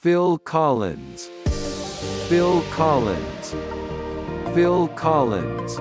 Phil Collins. Phil Collins. Phil Collins.